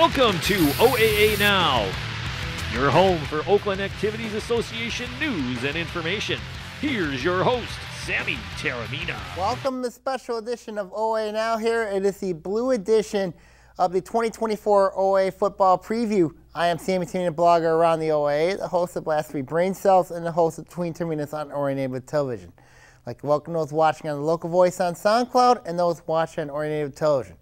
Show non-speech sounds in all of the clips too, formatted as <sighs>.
Welcome to OAA Now, your home for Oakland Activities Association news and information. Here's your host, Sammy Taormina. Welcome to the special edition of OA Now here. It is the blue edition of the 2024 OA football preview. I am Sammy Taormina, blogger around the OA, the host of Last Three Brain Cells, and the host of Between Two Minutes on Oriented Television. I'd like to welcome those watching on the local voice on SoundCloud and those watching on Oriented Television.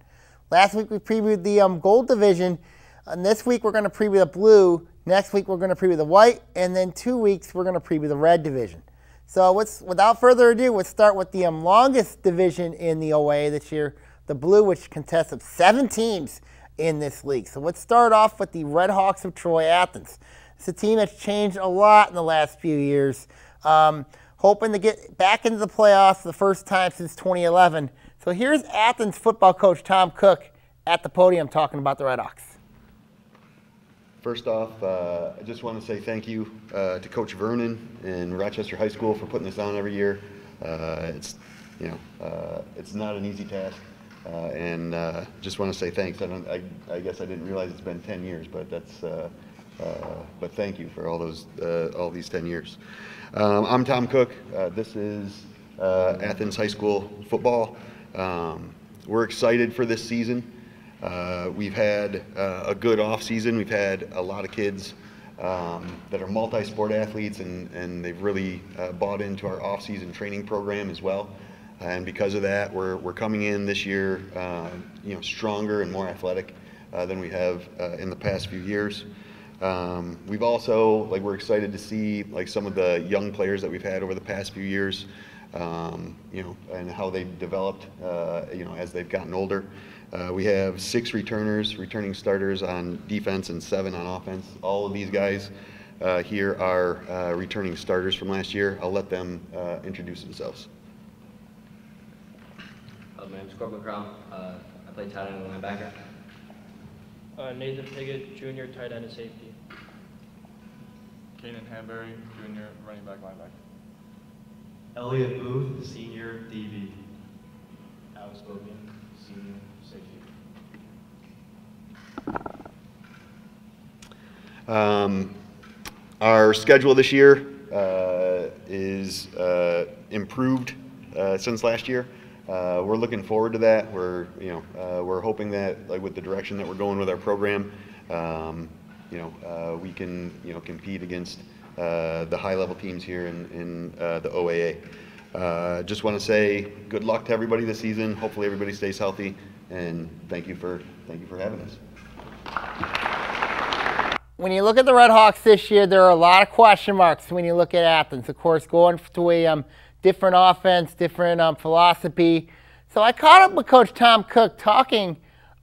Last week we previewed the um, gold division, and this week we're going to preview the blue. Next week we're going to preview the white, and then two weeks we're going to preview the red division. So let's, without further ado, let's start with the um, longest division in the OA this year, the blue, which contests of seven teams in this league. So let's start off with the Red Hawks of Troy Athens. It's a team that's changed a lot in the last few years. Um, hoping to get back into the playoffs the first time since 2011. So here's Athens football coach Tom Cook at the podium talking about the Red Hawks. First off, uh, I just want to say thank you uh, to Coach Vernon and Rochester High School for putting this on every year. Uh, it's, you know, uh, it's not an easy task, uh, and uh, just want to say thanks. I, I, I, guess I didn't realize it's been 10 years, but that's, but thank you for all those, all these 10 years. Um, I'm Tom Cook. this is Athens High School football. Um, we're excited for this season. Uh, we've had uh, a good off season. We've had a lot of kids um, that are multi-sport athletes, and, and they've really uh, bought into our off-season training program as well. And because of that, we're, we're coming in this year, uh, you know, stronger and more athletic uh, than we have uh, in the past few years. Um, we've also, like, we're excited to see like some of the young players that we've had over the past few years um, you know, and how they've developed, uh, you know, as they've gotten older. Uh, we have six returners, returning starters on defense and seven on offense. All of these guys uh, here are uh, returning starters from last year. I'll let them uh, introduce themselves. Uh, my name is Corbin Crown. I play tight end and linebacker. Nathan Piggott, junior tight end and safety. Kanan Hanbury, junior running back linebacker. Elliot Booth, senior DB. Alex Logan, senior safety. Um, our schedule this year uh, is uh, improved uh, since last year. Uh, we're looking forward to that. We're, you know, uh, we're hoping that, like with the direction that we're going with our program, um, you know, uh, we can, you know, compete against the high level teams here in, in uh, the OAA. Uh, just want to say good luck to everybody this season. Hopefully everybody stays healthy, and thank you for thank you for having us. When you look at the Red Hawks this year, there are a lot of question marks when you look at Athens. Of course, going to a um, different offense, different um, philosophy. So I caught up with Coach Tom Cook talking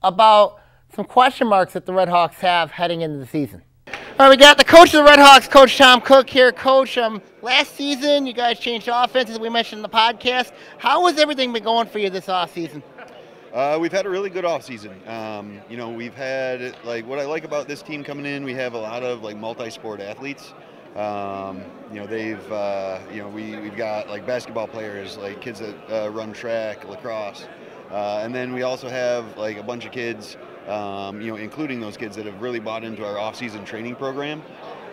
about some question marks that the Red Hawks have heading into the season. All right, we got the coach of the Red Hawks, Coach Tom Cook here. Coach, um, last season you guys changed offenses. We mentioned in the podcast. How has everything been going for you this off season? Uh, we've had a really good off season. Um, you know, we've had like what I like about this team coming in. We have a lot of like multi-sport athletes. Um, you know, they've uh, you know we we've got like basketball players, like kids that uh, run track, lacrosse, uh, and then we also have like a bunch of kids um, you know, including those kids that have really bought into our off-season training program.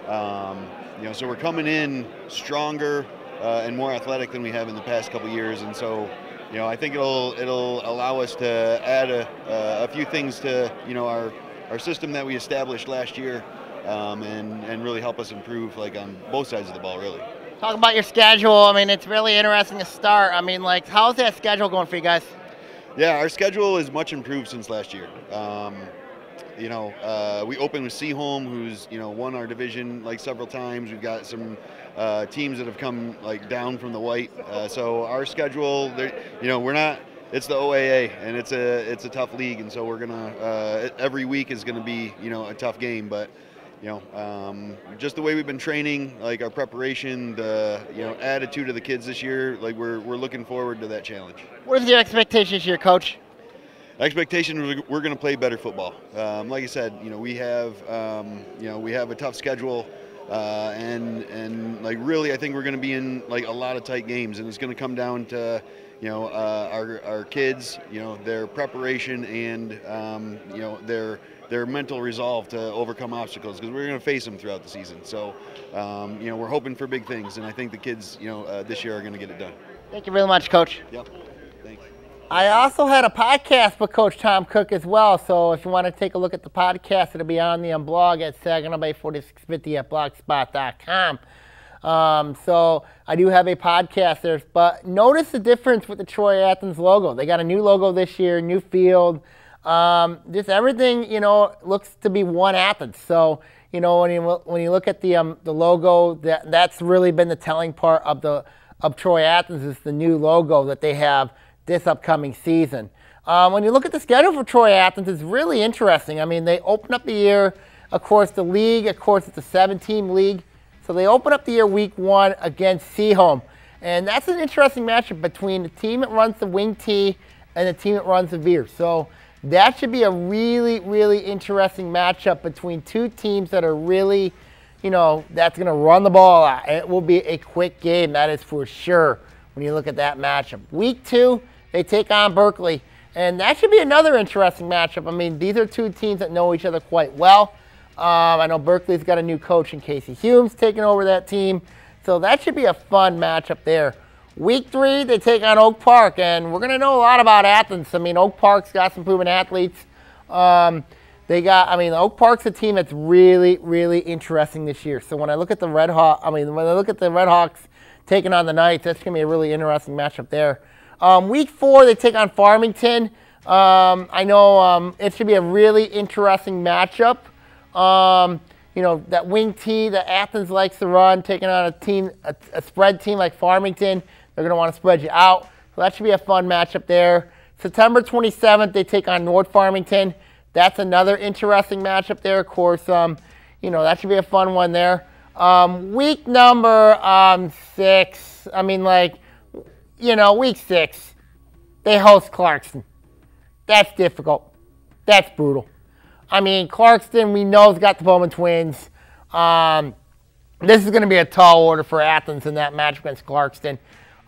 Um, you know, so we're coming in stronger uh, and more athletic than we have in the past couple years, and so you know, I think it'll it'll allow us to add a, uh, a few things to you know our our system that we established last year, um, and and really help us improve like on both sides of the ball, really. Talk about your schedule. I mean, it's really interesting to start. I mean, like, how's that schedule going for you guys? Yeah, our schedule is much improved since last year. Um, you know, uh, we opened with Seaholm, who's you know won our division like several times. We've got some uh, teams that have come like down from the white. Uh, so our schedule, you know, we're not. It's the OAA, and it's a it's a tough league, and so we're gonna uh, every week is gonna be you know a tough game, but you know, um, just the way we've been training, like our preparation, the you know attitude of the kids this year, like we're we're looking forward to that challenge. What is your expectations here, coach? Expectation: we're going to play better football. Um, like I said, you know we have um, you know we have a tough schedule. Uh, and and like really, I think we're going to be in like a lot of tight games, and it's going to come down to you know, uh, our, our kids, you know, their preparation and, um, you know, their their mental resolve to overcome obstacles because we're going to face them throughout the season. So, um, you know, we're hoping for big things, and I think the kids, you know, uh, this year are going to get it done. Thank you very much, Coach. Yep. Thanks. I also had a podcast with Coach Tom Cook as well. So if you want to take a look at the podcast, it'll be on the um, blog at Saginaw Bay 4650 at blogspot.com. Um, so I do have a podcast there, but notice the difference with the Troy Athens logo. They got a new logo this year, new field. Um, just everything, you know, looks to be one Athens. So, you know, when you when you look at the um, the logo, that that's really been the telling part of the of Troy Athens is the new logo that they have this upcoming season. Um, when you look at the schedule for Troy Athens, it's really interesting. I mean, they open up the year, of course, the league, of course, it's a seven-team league. So they open up the year week one against Seaholm. And that's an interesting matchup between the team that runs the wing T and the team that runs the veer. So that should be a really, really interesting matchup between two teams that are really, you know, that's going to run the ball out. It will be a quick game, that is for sure, when you look at that matchup. Week two, they take on Berkeley. And that should be another interesting matchup. I mean, these are two teams that know each other quite well. Um, I know Berkeley's got a new coach in Casey Humes taking over that team. So that should be a fun matchup there. Week three, they take on Oak Park, and we're going to know a lot about Athens. I mean, Oak Park's got some proven athletes. Um, they got, I mean, Oak Park's a team that's really, really interesting this year. So when I look at the Red Hawk, I mean, when I look at the Red Hawks taking on the Knights, that's going to be a really interesting matchup there. Um, week four, they take on Farmington. Um, I know um, it should be a really interesting matchup. Um, you know, that wing T that Athens likes to run, taking on a team, a, a spread team like Farmington. They're going to want to spread you out. So that should be a fun matchup there. September 27th, they take on North Farmington. That's another interesting matchup there. Of course, um, you know, that should be a fun one there. Um, week number um, six, I mean, like, you know, week six, they host Clarkston. That's difficult. That's brutal. I mean, Clarkston, we know, has got the Bowman twins. Um, this is going to be a tall order for Athens in that match against Clarkston.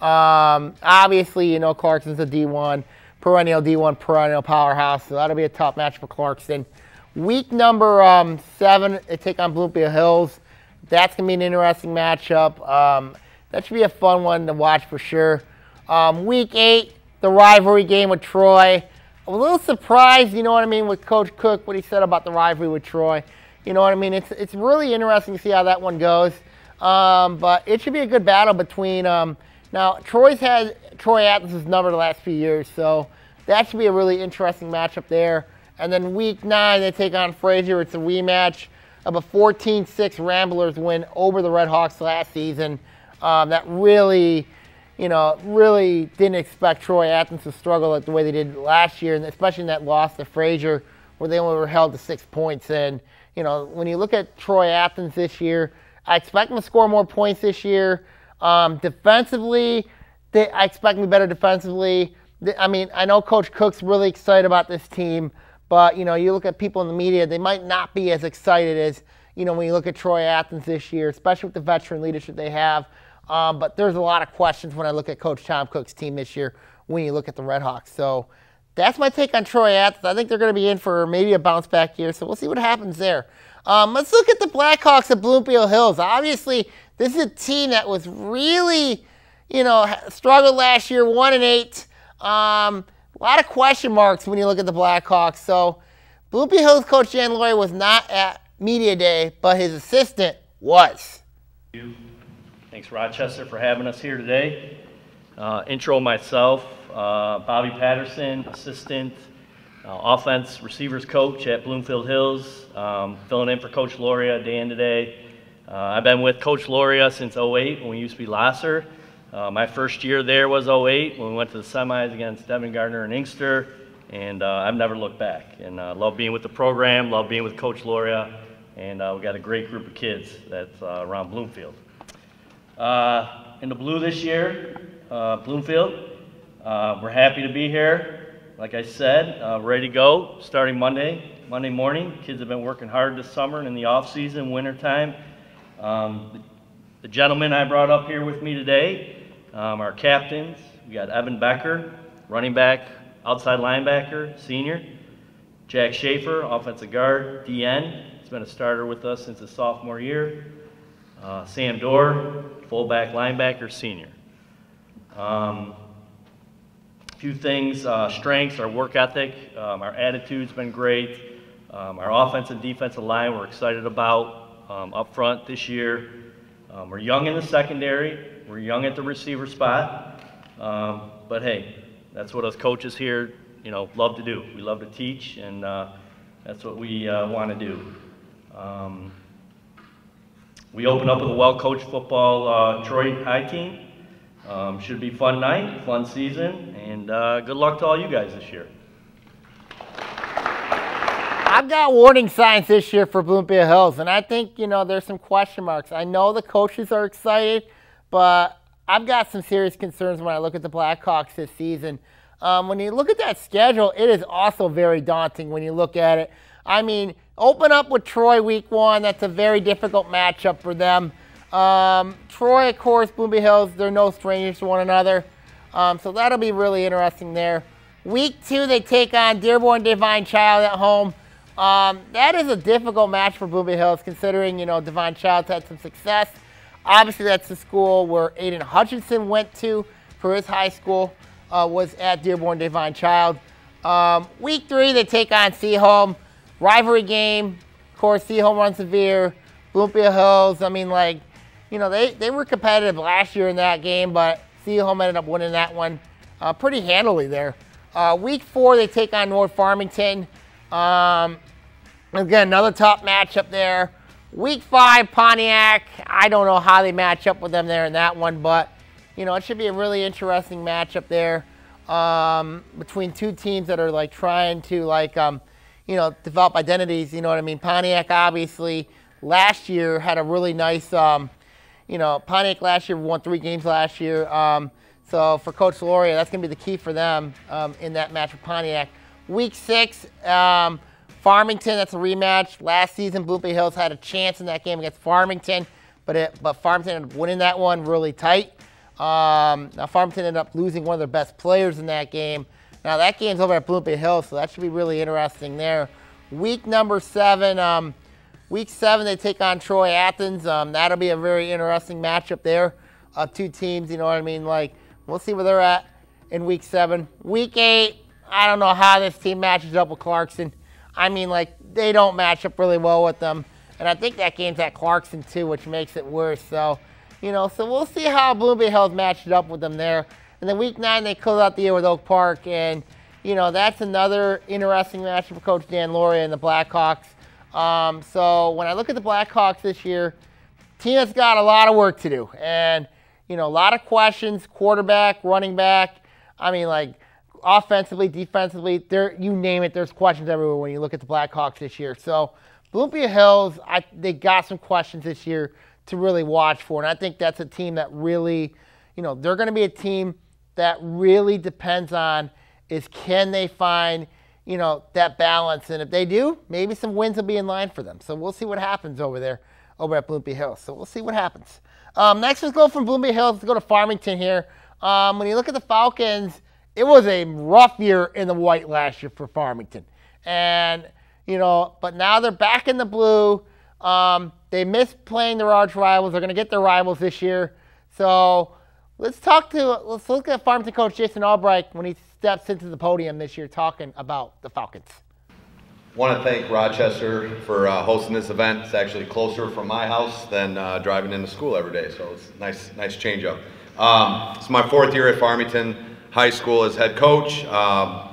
Um, obviously, you know, Clarkston's a D1, perennial D1, perennial powerhouse, so that'll be a tough match for Clarkston. Week number um, seven, they take on Bloomfield Hills. That's going to be an interesting matchup. Um, that should be a fun one to watch for sure. Um, week eight, the rivalry game with Troy. I'm a little surprised, you know what I mean, with Coach Cook, what he said about the rivalry with Troy. You know what I mean? It's, it's really interesting to see how that one goes. Um, but it should be a good battle between um, now, Troy's had Troy Athens' number the last few years, so that should be a really interesting matchup there. And then week nine, they take on Fraser. It's a rematch of a 14-6 Ramblers win over the Red Hawks last season. Um, that really, you know, really didn't expect Troy Athens to struggle the way they did last year, and especially in that loss to Fraser, where they only were held to six points. And you know, when you look at Troy Athens this year, I expect them to score more points this year. Um, defensively, they, I expect me better defensively. I mean, I know Coach Cook's really excited about this team, but you know, you look at people in the media, they might not be as excited as you know when you look at Troy Athens this year, especially with the veteran leadership they have. Um, but there's a lot of questions when I look at Coach Tom Cook's team this year when you look at the Redhawks. So that's my take on Troy Athens. I think they're going to be in for maybe a bounce back year. So we'll see what happens there. Um, let's look at the Blackhawks at Bloomfield Hills. Obviously, this is a team that was really, you know, struggled last year, one and eight. Um, a lot of question marks when you look at the Blackhawks. So, Bloomfield Hills coach Dan Loria was not at media day, but his assistant was. Thanks, Rochester, for having us here today. Uh, intro myself, uh, Bobby Patterson, assistant, uh, offense receivers coach at Bloomfield Hills, um, filling in for Coach Loria day in today. Uh, I've been with Coach Loria since 08 when we used to be Lahser. Uh, my first year there was 08 when we went to the semis against Devin Gardner and Inkster, and uh, I've never looked back. And uh, love being with the program, love being with Coach Loria, and uh, we got a great group of kids that's around Bloomfield. in the blue this year, Bloomfield, we're happy to be here. Like I said, ready to go starting Monday, Monday morning. Kids have been working hard this summer and in the off season, winter time um, the, the, gentlemen I brought up here with me today um, are captains, we got Evan Becker, running back, outside linebacker, senior. Jack Schaefer, offensive guard, DN. He's been a starter with us since his sophomore year. Uh, Sam Dorr, fullback linebacker, senior. Um, a few things, uh, strengths, our work ethic, um, our attitude's been great. Um, our offensive and defensive line we're excited about um, up front this year. Um, we're young in the secondary. We're young at the receiver spot. Um, but hey, that's what us coaches here, you know, love to do. We love to teach, and uh, that's what we uh, want to do. Um, we open up with a well-coached football uh, Troy High team. Um, should be fun night, fun season, and uh, good luck to all you guys this year. I've got warning signs this year for Bloomfield Hills, and I think, you know, there's some question marks. I know the coaches are excited, but I've got some serious concerns when I look at the Blackhawks this season. Um, when you look at that schedule, it is also very daunting when you look at it. I mean, open up with Troy week one. That's a very difficult matchup for them. Um, Troy, of course, Bloomfield Hills, they're no strangers to one another. Um, so that'll be really interesting there. Week two, they take on Dearborn Divine Child at home. Um, that is a difficult match for Bloomfield Hills, considering you know Divine Child's had some success. Obviously, that's the school where Aidan Hutchinson went to for his high school. Uh, was at Dearborn Divine Child. Um, week three, they take on Seaholm. Rivalry game. Of course, Seaholm runs severe. Bloomfield Hills. I mean, like, you know, they, they were competitive last year in that game, but Seaholm ended up winning that one uh, pretty handily there. Uh, week four, they take on North Farmington. Um, again, another top matchup there. Week five, Pontiac. I don't know how they match up with them there in that one, but you know it should be a really interesting matchup there um, between two teams that are like trying to like um, you know develop identities. You know what I mean? Pontiac obviously last year had a really nice. Um, you know, Pontiac last year won three games last year. Um, so for Coach Loria, that's going to be the key for them um, in that match with Pontiac. Week six, um, Farmington, that's a rematch. Last season, Bloomfield Hills had a chance in that game against Farmington, but it, but Farmington ended up winning that one really tight. Um, now Farmington ended up losing one of their best players in that game. Now that game's over at Bloomfield Hills, so that should be really interesting there. Week number seven, um, week seven they take on Troy Athens. Um, that'll be a very interesting matchup there. Uh, two teams, you know what I mean? Like we'll see where they're at in week seven. Week eight, I don't know how this team matches up with Clarkston. I mean, like, they don't match up really well with them. And I think that game's at Clarkston, too, which makes it worse. So, you know, so we'll see how Bloomfield Hills matches up with them there. And then week nine, they close out the year with Oak Park. And, you know, that's another interesting matchup for Coach Dan Loria and the Blackhawks. Um, so when I look at the Blackhawks this year, Tina's got a lot of work to do. And, you know, a lot of questions, quarterback, running back. I mean, like, offensively, defensively, there you name it. There's questions everywhere when you look at the Blackhawks this year. So Bloomfield Hills, I, they got some questions this year to really watch for, and I think that's a team that really, you know, they're going to be a team that really depends on is can they find, you know, that balance, and if they do, maybe some wins will be in line for them. So we'll see what happens over there, over at Bloomfield Hills. So we'll see what happens. Um, next, let's go from Bloomfield Hills to go to Farmington here. Um, when you look at the Falcons it was a rough year in the white last year for Farmington. And, you know, but now they're back in the blue. Um, they missed playing their arch rivals. They're going to get their rivals this year. So let's talk to, let's look at Farmington coach Jason Albright when he steps into the podium this year talking about the Falcons. Want to thank Rochester for uh, hosting this event. It's actually closer from my house than uh, driving into school every day, so it's nice, nice change up. Um, it's my fourth year at Farmington high school as head coach. Um,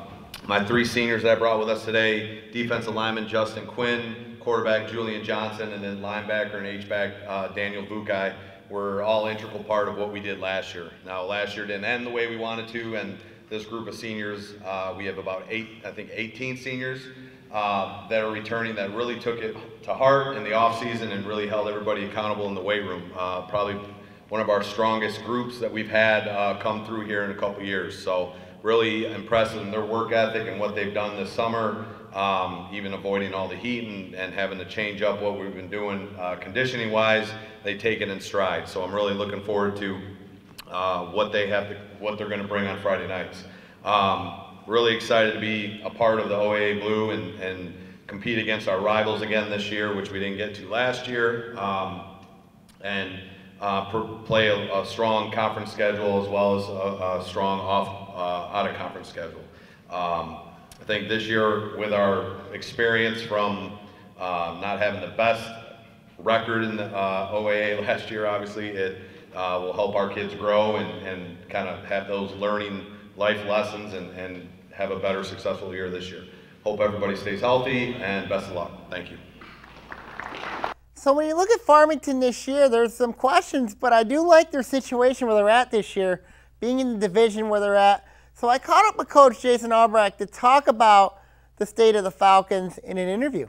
my three seniors that I brought with us today, defensive lineman Justin Quinn, quarterback Julian Johnson, and then linebacker and H-back uh, Daniel Vukai were all integral part of what we did last year. Now, last year didn't end the way we wanted to, and this group of seniors, uh, we have about eight, I think 18 seniors uh, that are returning that really took it to heart in the off season and really held everybody accountable in the weight room. Uh, probably one of our strongest groups that we've had uh, come through here in a couple years. So really impressive in their work ethic and what they've done this summer, um, even avoiding all the heat and, and, having to change up what we've been doing uh, conditioning wise, they take it in stride. So I'm really looking forward to uh, what they have, to, what they're going to bring on Friday nights. Um, really excited to be a part of the OAA Blue and, and compete against our rivals again this year, which we didn't get to last year, um, and uh, play a, a, strong conference schedule as well as a, a strong off uh, out of conference schedule. Um, I think this year, with our experience from uh, not having the best record in the uh, OAA <laughs> last year, obviously, it uh, will help our kids grow and, and kind of have those learning life lessons and, and have a better successful year this year. Hope everybody stays healthy and best of luck. Thank you. So when you look at Farmington this year, there's some questions, but I do like their situation where they're at this year, being in the division where they're at. So I caught up with Coach Jason Albrecht to talk about the state of the Falcons in an interview.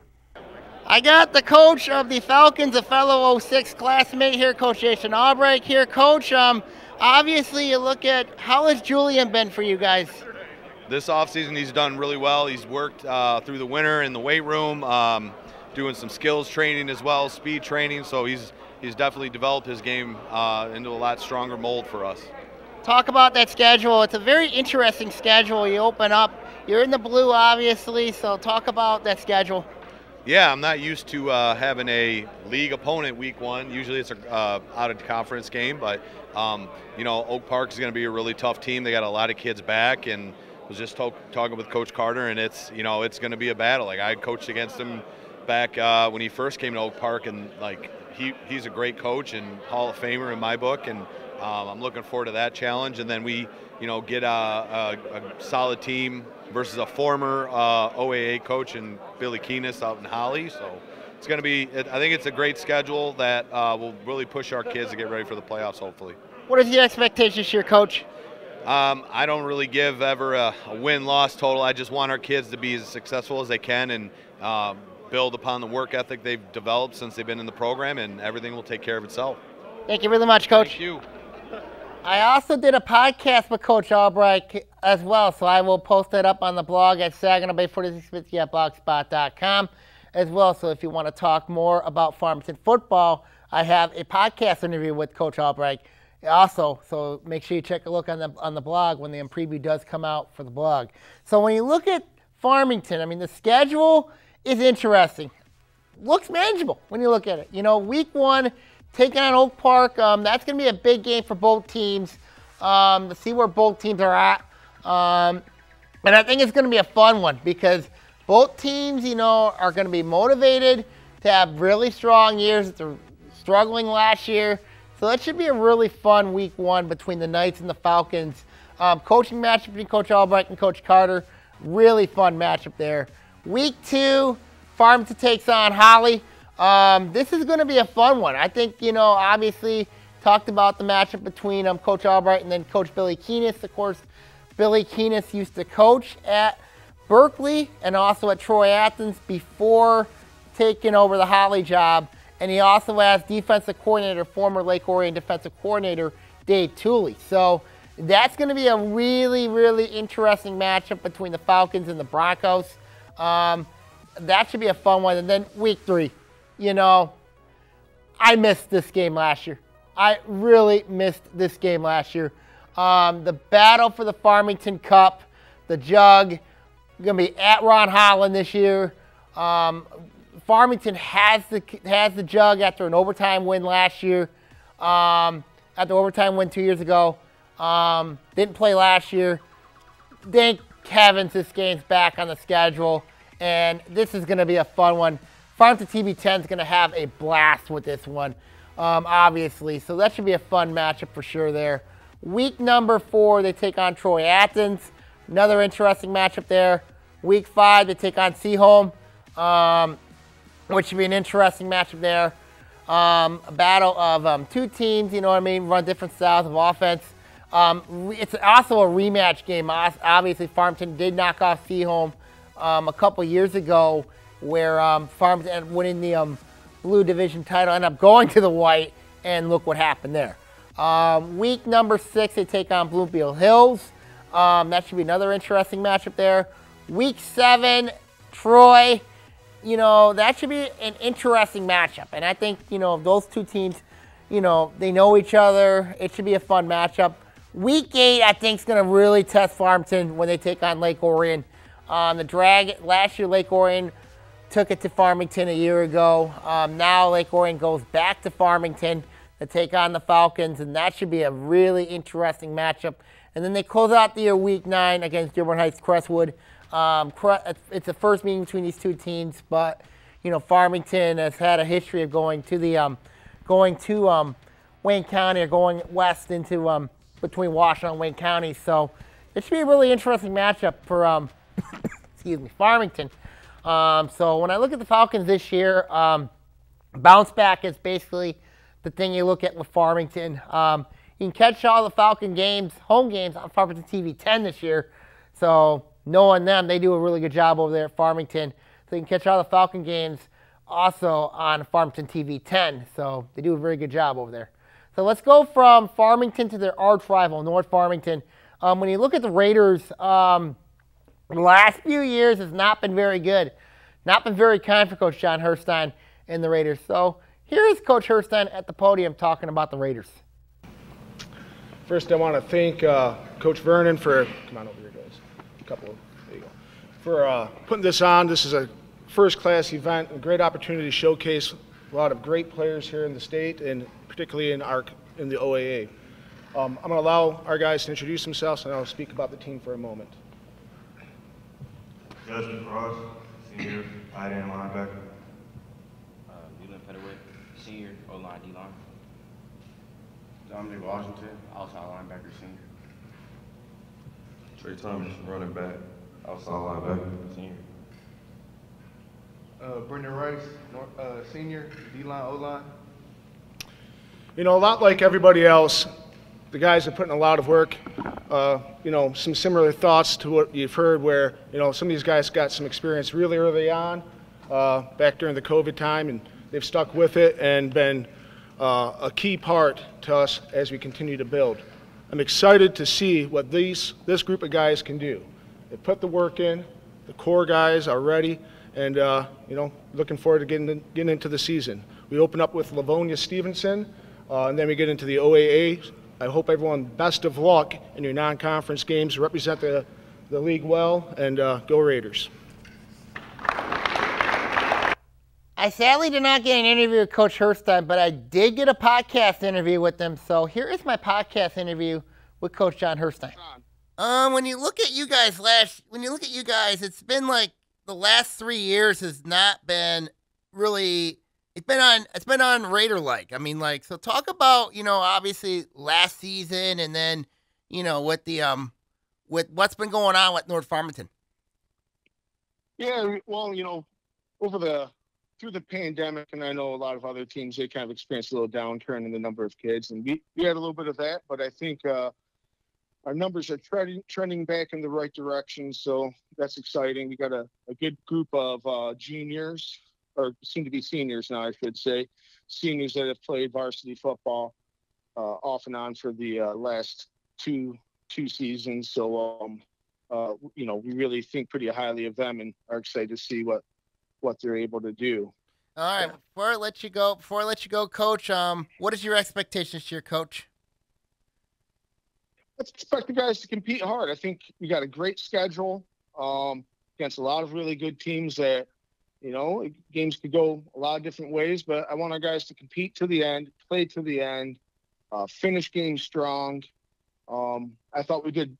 I got the coach of the Falcons, a fellow 06 classmate here, Coach Jason Albrecht here. Coach, um, obviously you look at how has Julian been for you guys? This offseason he's done really well. He's worked uh, through the winter in the weight room, um, doing some skills training as well, speed training. So he's he's definitely developed his game uh, into a lot stronger mold for us. Talk about that schedule. It's a very interesting schedule. You open up, you're in the blue, obviously. So talk about that schedule. Yeah, I'm not used to uh, having a league opponent week one. Usually it's a uh, out of conference game, but um, you know Oak Park is going to be a really tough team. They got a lot of kids back, and was just talk, talking with Coach Carter, and it's you know it's going to be a battle. Like I coached against him back uh, when he first came to Oak Park, and like he he's a great coach and Hall of Famer in my book, and um, I'm looking forward to that challenge. And then we you know get a, a, a solid team versus a former uh, OAA coach and Billy Keenis out in Holly. So it's going to be, I think it's a great schedule that uh, will really push our kids to get ready for the playoffs, hopefully. What is the expectations here, coach? Um, I don't really give ever a, a win-loss total. I just want our kids to be as successful as they can and uh, build upon the work ethic they've developed since they've been in the program, and everything will take care of itself. Thank you very much, Coach. Thank you. I also did a podcast with Coach Albright as well, so I will post that up on the blog at Saginaw Bay 4650 at blogspot.com as well. So if you want to talk more about Farmington football, I have a podcast interview with Coach Albright also. So make sure you check a look on the on the blog when the preview does come out for the blog. So when you look at Farmington, I mean the schedule is interesting. Looks manageable when you look at it. You know, week one taking on Oak Park. Um, that's going to be a big game for both teams um, to see where both teams are at. Um, and I think it's going to be a fun one because both teams, you know, are going to be motivated to have really strong years. They're struggling last year. So that should be a really fun week one between the Knights and the Falcons. Um, coaching matchup between Coach Albrecht and Coach Carter. Really fun matchup there. Week two, Farmington takes on Holly. Um, this is going to be a fun one. I think, you know, obviously talked about the matchup between um, Coach Albright and then Coach Billy Keenis. Of course, Billy Keenis used to coach at Berkeley and also at Troy Athens before taking over the Holly job. And he also has defensive coordinator, former Lake Orion defensive coordinator, Dave Tooley. So that's going to be a really, really interesting matchup between the Falcons and the Broncos. Um, that should be a fun one. And then week three, you know, I missed this game last year. I really missed this game last year. Um, the battle for the Farmington Cup, the jug, going to be at Ron Holland this year. Um, Farmington has the has the jug after an overtime win last year. Um, after overtime win two years ago, um, didn't play last year. Thank heavens this game's back on the schedule, and this is going to be a fun one. Farmington TV 10 is going to have a blast with this one, um, obviously. So that should be a fun matchup for sure there. Week number four, they take on Troy Athens. Another interesting matchup there. Week five, they take on Seaholm, um, which should be an interesting matchup there. Um, a battle of um, two teams, you know what I mean, run different styles of offense. Um, it's also a rematch game. Obviously, Farmington did knock off Seaholm um, a couple years ago, where um, ended up winning the um, blue division title, ended up going to the white, and look what happened there. Um, week number six, they take on Bloomfield Hills. Um, that should be another interesting matchup there. Week seven, Troy. You know, that should be an interesting matchup. And I think, you know, those two teams, you know, they know each other. It should be a fun matchup. Week eight, I think, is going to really test Farmington when they take on Lake Orion. Um, the drag last year, Lake Orion took it to Farmington a year ago. Um, now Lake Orion goes back to Farmington to take on the Falcons, and that should be a really interesting matchup. And then they close out the year week nine against Dearborn Heights Crestwood. Um, it's the first meeting between these two teams, but you know Farmington has had a history of going to the um, going to um, Wayne County or going west into um, between Washington and Wayne County. So it should be a really interesting matchup for um, <coughs> excuse me Farmington. Um, so when I look at the Falcons this year, um, bounce back is basically the thing you look at with Farmington. Um, you can catch all the Falcon games, home games on Farmington TV 10 this year. So knowing them, they do a really good job over there at Farmington. So you can catch all the Falcon games also on Farmington TV 10. So they do a very good job over there. So let's go from Farmington to their arch rival, North Farmington. Um, when you look at the Raiders, um, the last few years has not been very good. Not been very kind for Coach John Herstein and the Raiders. So here is Coach Herstein at the podium talking about the Raiders. First, I want to thank uh, Coach Vernon for, come on over here, guys. A couple, there you go. For uh, putting this on. This is a first class event, a great opportunity to showcase a lot of great players here in the state and particularly in our in the OAA. Um, I'm going to allow our guys to introduce themselves and I'll speak about the team for a moment. Justin Cross, senior, tight end linebacker. Uh, Leland Featherweight, senior, O-line, D-line. Dominic Washington, outside linebacker, senior. Trey Thomas, running back, outside linebacker, senior. Uh, Brendan Rice, uh, senior, D-line, O-line. You know, a lot like everybody else, the guys are putting a lot of work. Uh, you know, some similar thoughts to what you've heard where, you know, some of these guys got some experience really early on, uh, back during the COVID time, and they've stuck with it and been uh, a key part to us as we continue to build. I'm excited to see what these, this group of guys can do. They put the work in, the core guys are ready, and uh, you know, looking forward to getting, getting into the season. We open up with Livonia Stevenson, uh, and then we get into the OAA. I hope everyone best of luck in your non-conference games. Represent the, the league well, and uh, go Raiders. I sadly did not get an interview with Coach Herstein, but I did get a podcast interview with him. So here is my podcast interview with Coach John Herstein. Um, when you look at you guys last, when you look at you guys, it's been like the last three years has not been really it's been on it's been on Raider like. I mean, like so talk about, you know, obviously last season and then, you know, with the um with what's been going on with North Farmington. Yeah, well, you know, over the through the pandemic, and I know a lot of other teams they kind of experienced a little downturn in the number of kids, and we, we had a little bit of that, but I think uh, our numbers are trending trending back in the right direction, so that's exciting. We got a, a good group of uh, juniors, or seem to be seniors now, I should say, seniors that have played varsity football uh, off and on for the uh, last two two seasons. So, um, uh, you know, we really think pretty highly of them and are excited to see what what they're able to do. All right, before I let you go, before I let you go, Coach, um, what is your expectations to your Coach? let's expect the guys to compete hard. I think we got a great schedule um, against a lot of really good teams that, you know, games could go a lot of different ways, but I want our guys to compete to the end, play to the end, uh, finish games strong. Um, I thought we did,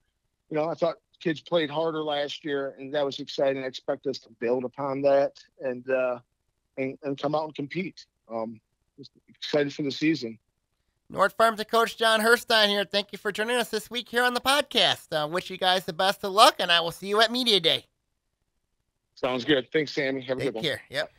you know, I thought kids played harder last year, and that was exciting. I expect us to build upon that and uh, and, and come out and compete. Um, excited for the season. North Farmington coach John Herstein here. Thank you for joining us this week here on the podcast. Uh, wish you guys the best of luck, and I will see you at Media Day. Sounds good. Thanks, Sammy. Have a Take good care. Yep.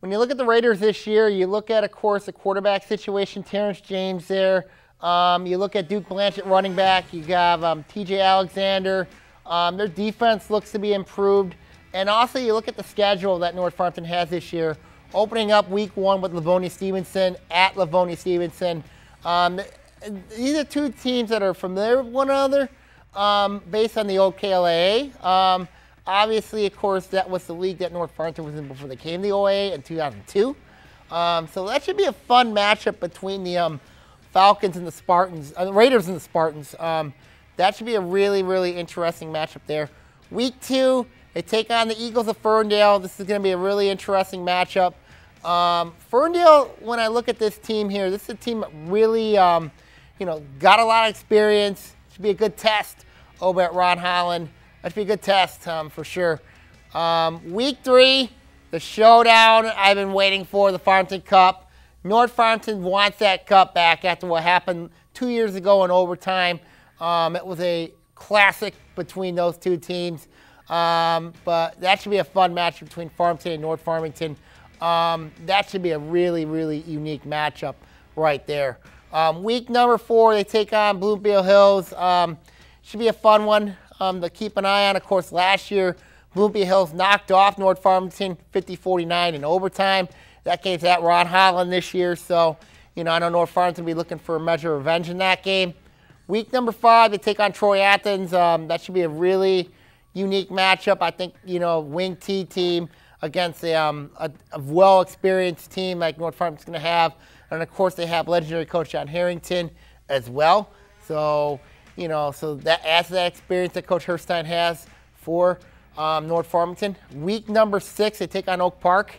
When you look at the Raiders this year, you look at, of course, the quarterback situation, Terrence James there. Um, you look at Duke Blanchett running back. You have um, TJ Alexander. Um, their defense looks to be improved. And also, you look at the schedule that North Farmington has this year, opening up week one with Livonia Stevenson at Livonia Stevenson. Um, these are two teams that are familiar with one another um, based on the old KLAA. Obviously, of course, that was the league that North Farmington was in before they came to the OA in 2002. Um, so that should be a fun matchup between the um, Falcons and the Spartans, uh, the Raiders and the Spartans. Um, that should be a really, really interesting matchup there. Week two, they take on the Eagles of Ferndale. This is going to be a really interesting matchup. Um, Ferndale, when I look at this team here, this is a team that really, um, you know, got a lot of experience. Should be a good test over at Ron Holland. That should be a good test um, for sure. Um, week three, the showdown I've been waiting for, the Farmington Cup. North Farmington wants that cup back after what happened two years ago in overtime. Um, it was a classic between those two teams. Um, but that should be a fun match between Farmington and North Farmington. Um, that should be a really, really unique matchup right there. Um, week number four, they take on Bloomfield Hills. Should be a fun one um, to keep an eye on. Of course, last year, Bloomfield Hills knocked off North Farmington 50-49 in overtime. That game's at Ron Holland this year, so you know I know North Farmington will be looking for a measure of revenge in that game. Week number five, they take on Troy Athens. Um, that should be a really unique matchup. I think you know wing T team against a, um, a, a well-experienced team like North Farmington's going to have, and of course they have legendary coach John Harrington as well. So you know, so that adds that experience that Coach Herstein has for um, North Farmington. Week number six, they take on Oak Park.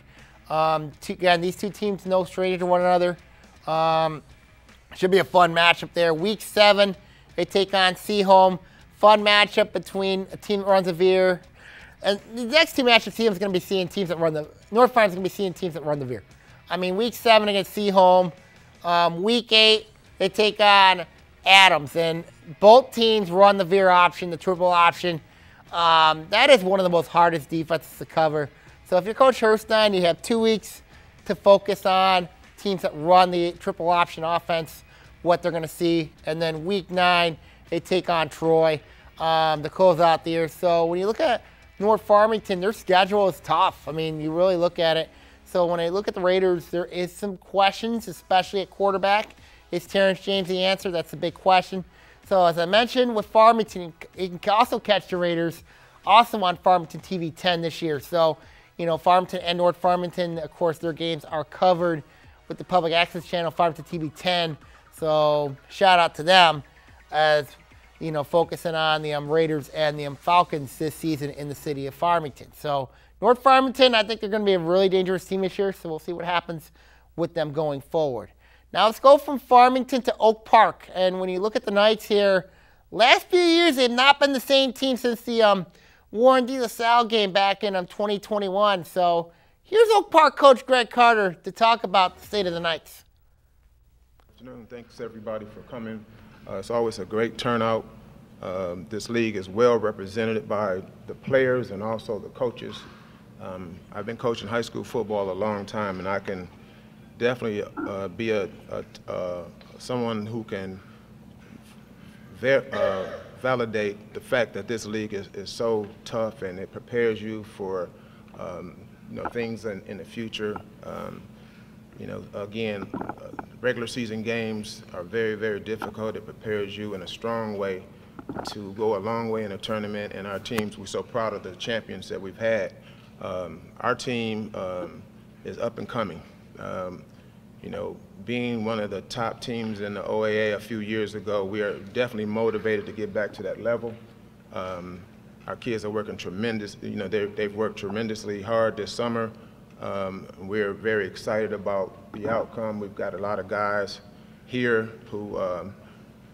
Um, two, again, these two teams no stranger to one another. Um, should be a fun matchup there. Week seven, they take on Seaholm. Fun matchup between a team that runs a veer. And the next two matchups, Seaholm's going to be seeing teams that run the, North Farmington's going to be seeing teams that run the veer. I mean, week seven against Seaholm. Um, week eight, they take on Adams. And both teams run the veer option, the triple option. Um, that is one of the most hardest defenses to cover. So if you're Coach Herstein, you have two weeks to focus on teams that run the triple option offense, what they're going to see. And then week nine, they take on Troy um, to close out the year. So when you look at North Farmington, their schedule is tough. I mean, you really look at it. So when I look at the Raiders, there is some questions, especially at quarterback. Is Terrence James the answer? That's a big question. So as I mentioned with Farmington, you can also catch the Raiders also on Farmington TV 10 this year. So, you know, Farmington and North Farmington, of course, their games are covered with the public access channel, Farmington TV 10. So shout out to them as, you know, focusing on the um, Raiders and the um, Falcons this season in the city of Farmington. So North Farmington, I think they're going to be a really dangerous team this year. So we'll see what happens with them going forward. Now let's go from Farmington to Oak Park. And when you look at the Knights here, last few years they've not been the same team since the um, Warren De La Salle game back in um, 2021. So here's Oak Park coach Greg Carter to talk about the state of the Knights. Good afternoon. Thanks everybody for coming. Uh, it's always a great turnout. Um, this league is well represented by the players and also the coaches. Um, I've been coaching high school football a long time, and I can definitely uh, be a, a uh, someone who can uh, validate the fact that this league is, is so tough and it prepares you for um, you know things in, in the future. Um, you know, again, uh, regular season games are very, very difficult. It prepares you in a strong way to go a long way in a tournament. And our teams, we're so proud of the champions that we've had. Um, our team um, is up and coming. Um, you know, being one of the top teams in the OAA a few years ago, we are definitely motivated to get back to that level. Um, our kids are working tremendous, you know, they've worked tremendously hard this summer. Um, we're very excited about the outcome. We've got a lot of guys here who um,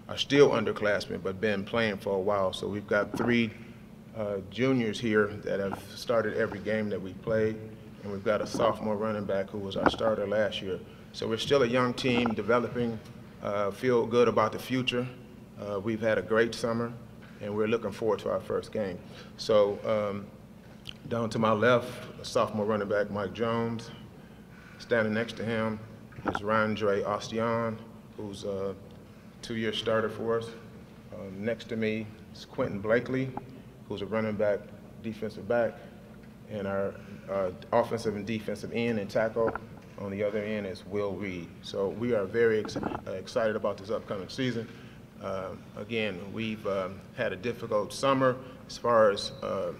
are still underclassmen but been playing for a while. So we've got three uh, juniors here that have started every game that we played, and we've got a sophomore running back who was our starter last year. So we're still a young team developing, uh, feel good about the future. Uh, we've had a great summer, and we're looking forward to our first game. So um, down to my left, sophomore running back Mike Jones. Standing next to him is Ryan Dre Ostion, who's a two-year starter for us. Um, next to me is Quentin Blakely, who's a running back, defensive back, and our uh, offensive and defensive end and tackle on the other end is Will Reed. So we are very ex uh, excited about this upcoming season. Uh, again, we've um, had a difficult summer as far as uh,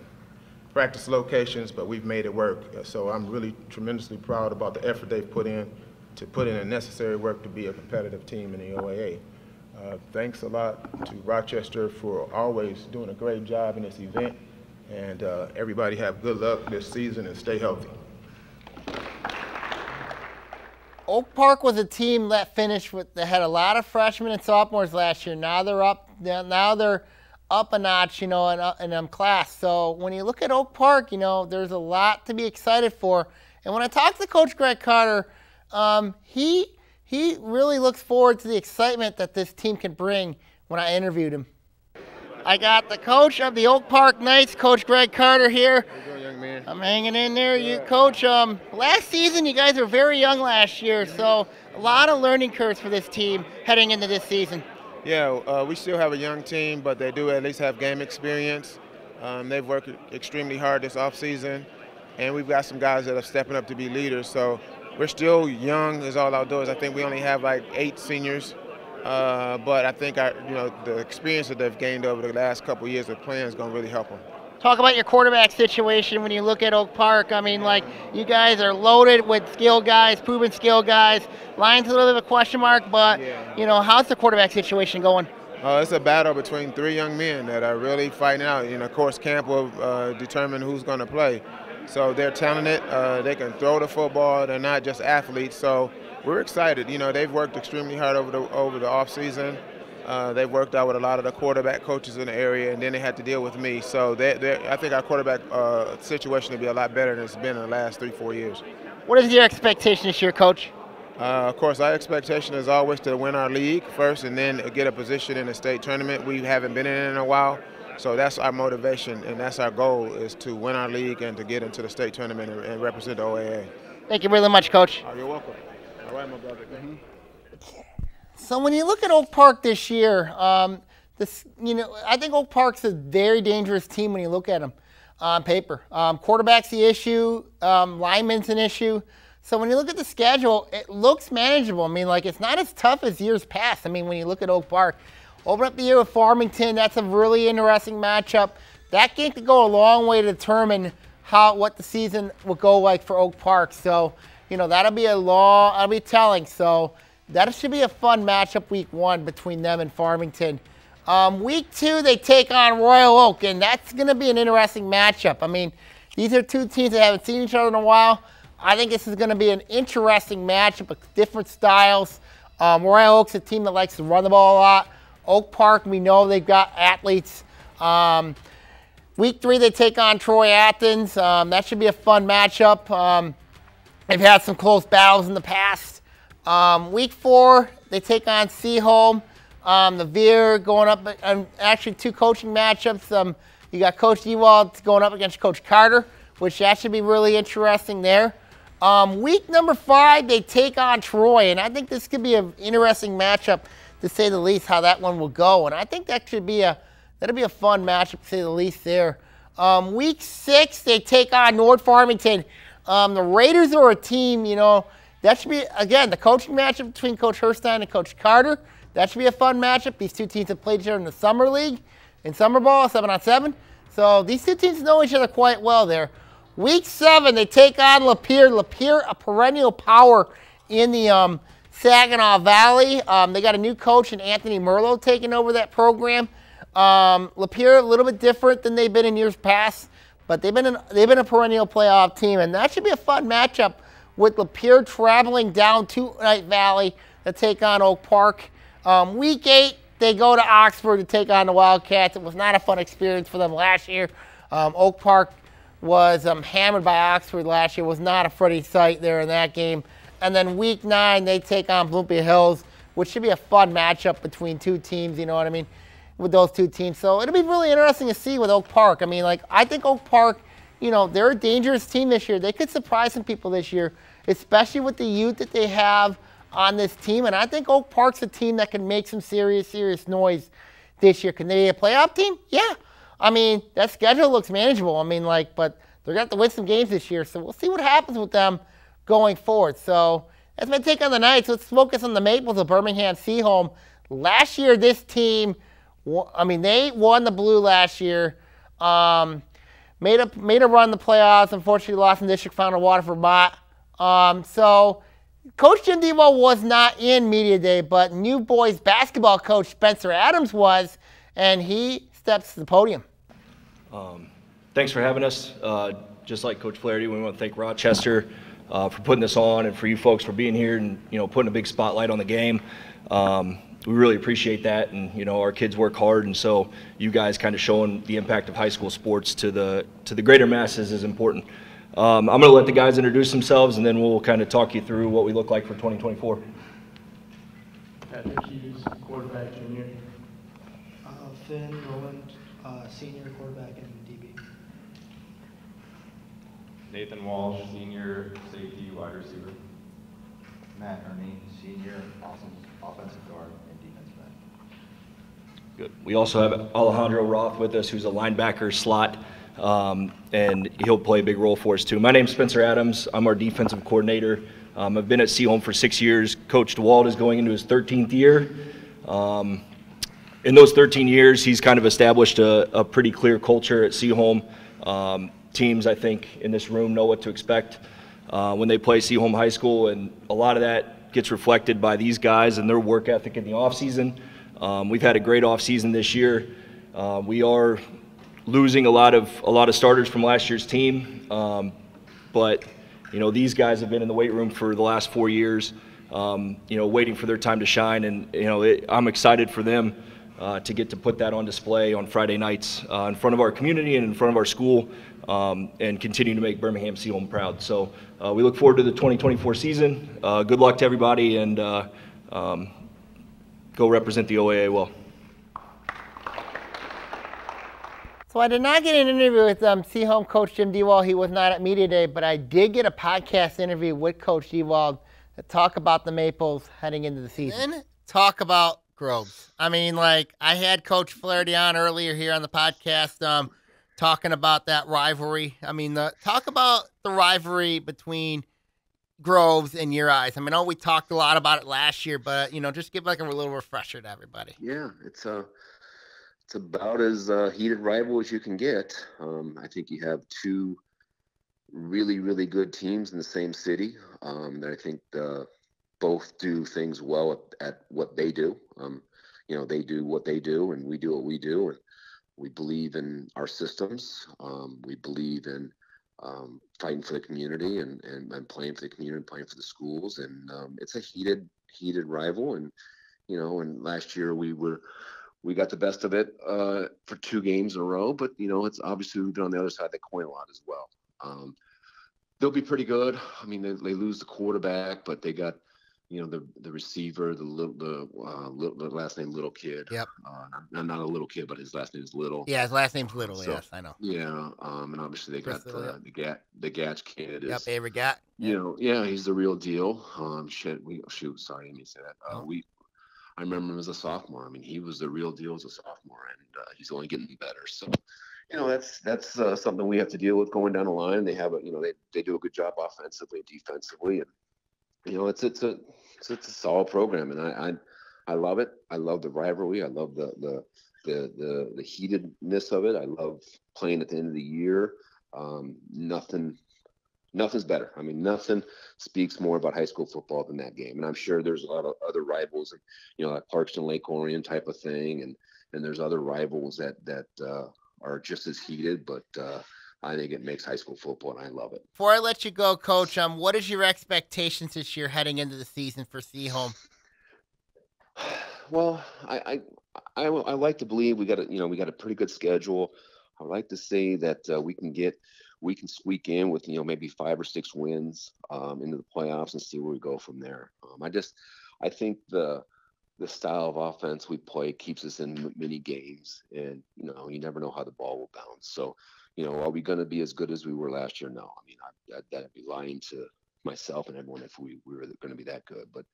practice locations, but we've made it work. So I'm really tremendously proud about the effort they've put in to put in the necessary work to be a competitive team in the OAA. Uh, thanks a lot to Rochester for always doing a great job in this event. And uh, everybody have good luck this season and stay healthy. Oak Park was a team that finished with they had a lot of freshmen and sophomores last year. Now they're up. Now they're up a notch, you know, in, uh, in um, class. So when you look at Oak Park, you know, there's a lot to be excited for. And when I talked to Coach Greg Carter, um, he he really looks forward to the excitement that this team can bring when I interviewed him. I got the coach of the Oak Park Knights, Coach Greg Carter here. Doing, young man? I'm hanging in there. You, Coach. Um, last season, you guys were very young last year, so a lot of learning curves for this team heading into this season. Yeah, uh, we still have a young team, but they do at least have game experience. Um, they've worked extremely hard this offseason, and we've got some guys that are stepping up to be leaders. So we're still young as all outdoors. I think we only have like eight seniors, uh, but I think our, you know the experience that they've gained over the last couple of years of playing is going to really help them. Talk about your quarterback situation when you look at Oak Park. I mean, like you guys are loaded with skill guys, proven skill guys. Lions a little bit of a question mark, but yeah. you know how's the quarterback situation going? Uh, it's a battle between three young men that are really fighting out. And of course, camp will uh, determine who's going to play. So they're talented. Uh, they can throw the football. They're not just athletes. So we're excited. You know, they've worked extremely hard over the over the off season. Uh, they've worked out with a lot of the quarterback coaches in the area, and then they had to deal with me. So they, I think our quarterback uh, situation will be a lot better than it's been in the last three, four years. What is your expectation this year, Coach? Uh, of course, our expectation is always to win our league first and then get a position in the state tournament. We haven't been in it in a while. So that's our motivation and that's our goal is to win our league and to get into the state tournament and, and represent the OAA. Thank you really much, Coach. Oh, you're welcome. All right, my brother. Mm-hmm. So when you look at Oak Park this year, um, this you know I think Oak Park's a very dangerous team when you look at them on paper. Um, quarterback's the issue, um, lineman's an issue. So when you look at the schedule, it looks manageable. I mean, like it's not as tough as years past. I mean, when you look at Oak Park, Open up the year with Farmington. That's a really interesting matchup. That game could go a long way to determine how what the season will go like for Oak Park. So, you know, that'll be a long, that'll be telling. So that should be a fun matchup week one between them and Farmington. Um, week two, they take on Royal Oak, and that's going to be an interesting matchup. I mean, these are two teams that haven't seen each other in a while. I think this is going to be an interesting matchup of different styles. Um, Royal Oak's a team that likes to run the ball a lot. Oak Park, we know they've got athletes. Um, week three, they take on Troy Athens. Um, that should be a fun matchup. Um, they've had some close battles in the past. Um, week four, they take on Seaholm. Um, the Veer going up, and actually two coaching matchups. Um, you got Coach Dewald going up against Coach Carter, which that should be really interesting there. Um, week number five, they take on Troy, and I think this could be an interesting matchup to say the least, how that one will go. And I think that should be a that'll be a fun matchup to say the least there. Um, week six, they take on North Farmington. Um, the Raiders are a team, you know, that should be again the coaching matchup between Coach Herstein and Coach Carter. That should be a fun matchup. These two teams have played each other in the summer league, in summer ball, seven on seven. So these two teams know each other quite well there. Week seven, they take on Lapeer. Lapeer, a perennial power in the um, Saginaw Valley. Um, they got a new coach and Anthony Merlo taking over that program. Um, Lapeer a little bit different than they've been in years past, but they've been an, they've been a perennial playoff team, and that should be a fun matchup with Lapeer traveling down to Knight Valley to take on Oak Park. Um, week eight, they go to Oxford to take on the Wildcats. It was not a fun experience for them last year. Um, Oak Park was um, hammered by Oxford last year. It was not a pretty sight there in that game. And then week nine, they take on Bloomfield Hills, which should be a fun matchup between two teams, you know what I mean, with those two teams. So it'll be really interesting to see with Oak Park. I mean, like, I think Oak Park, you know, they're a dangerous team this year. They could surprise some people this year, especially with the youth that they have on this team. And I think Oak Park's a team that can make some serious, serious noise this year. Can they be a playoff team? Yeah. I mean, that schedule looks manageable. I mean, like, but they're going to have to win some games this year. So we'll see what happens with them going forward. So that's my take on the Knights. Let's focus on the Maples of Birmingham Seaholm. Last year, this team, I mean, they won the blue last year. Um, made a made a run the playoffs. Unfortunately, lost in district final Waterford Mott. Um, so Coach Jim Dewald was not in media day, but new boys basketball coach Spencer Adams was, and he steps to the podium. Um, thanks for having us. Uh, just like Coach Flaherty, we want to thank Rochester uh, for putting this on, and for you folks for being here and you know putting a big spotlight on the game. Um, we really appreciate that, and you know our kids work hard, and so you guys kind of showing the impact of high school sports to the to the greater masses is important. Um, I'm going to let the guys introduce themselves, and then we'll kind of talk you through what we look like for 2024. Patrick Hughes, quarterback junior. Uh, Finn Rowland, uh, senior quarterback and DB. Nathan Walsh, senior safety, wide receiver. Matt Ernie, senior, awesome offensive guard and defensive back. Good. We also have Alejandro Roth with us, who's a linebacker slot, um, and he'll play a big role for us too. My name's Spencer Adams. I'm our defensive coordinator. Um, I've been at Seaholm for six years. Coach DeWald is going into his 13th year. Um, in those 13 years, he's kind of established a, a pretty clear culture at Seaholm. Um, teams, I think, in this room know what to expect uh, when they play Seaholm High School, and a lot of that gets reflected by these guys and their work ethic in the offseason. Um, we've had a great offseason this year. Uh, we are losing a lot of a lot of starters from last year's team, um, but you know these guys have been in the weight room for the last four years. Um, you know, waiting for their time to shine, and you know it, I'm excited for them uh, to get to put that on display on Friday nights uh, in front of our community and in front of our school um, and continue to make Birmingham Seaholm proud. So uh, we look forward to the 2024 season. Uh, good luck to everybody and uh, um, go represent the OAA well. So I did not get an interview with um, Seaholm coach Jim Dewald. He was not at media day, but I did get a podcast interview with Coach Dewald to talk about the Maples heading into the season. Then talk about Groves. I mean, like I had Coach Flaherty on earlier here on the podcast. Um, talking about that rivalry. I mean, the, talk about the rivalry between Groves in your eyes. I mean, I know we talked a lot about it last year, but you know, just give like a little refresher to everybody. Yeah, it's a uh, it's about as uh, heated rival as you can get. Um, I think you have two really really good teams in the same city. Um, that I think uh, both do things well at, at what they do. Um, you know, they do what they do, and we do what we do, and we believe in our systems. Um, we believe in um, fighting for the community and, and, and, playing for the community playing for the schools. And um, it's a heated, heated rival. And, you know, and last year we were, we got the best of it uh, for two games in a row, but, you know, it's obviously we've been on the other side of the coin a lot as well. Um, they'll be pretty good. I mean, they, they lose the quarterback, but they got you know the the receiver, the little the, uh, little, the last name Little Kid. Yep. Uh, not, not a little kid, but his last name is Little. Yeah, his last name's Little. So, yes, I know. Yeah, um, and obviously they got the, the Gat the Gatch kid. Is, yep, Avery Gat. You know, yeah, he's the real deal. Um, shit, we shoot. Sorry, let me say that. Uh, oh. We, I remember him as a sophomore. I mean, he was the real deal as a sophomore, and uh, he's only getting better. So, you know, that's that's uh, something we have to deal with going down the line. They have a, you know, they they do a good job offensively defensively, and you know, it's it's a it's, it's a solid program, and I, I I love it. I love the rivalry. I love the the the the, the heatedness of it. I love playing at the end of the year. Um, nothing nothing's better. I mean, nothing speaks more about high school football than that game. And I'm sure there's a lot of other rivals, and you know, like Clarkston Lake Orion type of thing, and and there's other rivals that that uh, are just as heated, but uh, I think it makes high school football, and I love it. Before I let you go, Coach, um, what is your expectations this year heading into the season for Seaholm? <sighs> Well, I, I, I, I like to believe we got a, you know, we got a pretty good schedule. I would like to say that uh, we can get, we can squeak in with you know maybe five or six wins um, into the playoffs and see where we go from there. Um, I just, I think the the style of offense we play keeps us in many games, and you know you never know how the ball will bounce. So you know, are we going to be as good as we were last year? No. I mean, I, that, that'd be lying to myself and everyone if we, we were going to be that good. But